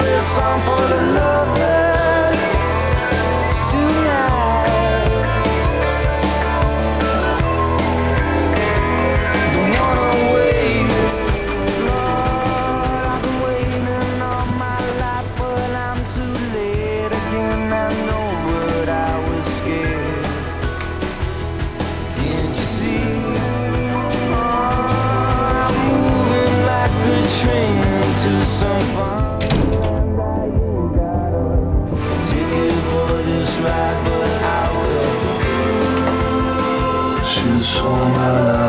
A song for the lovers. so my.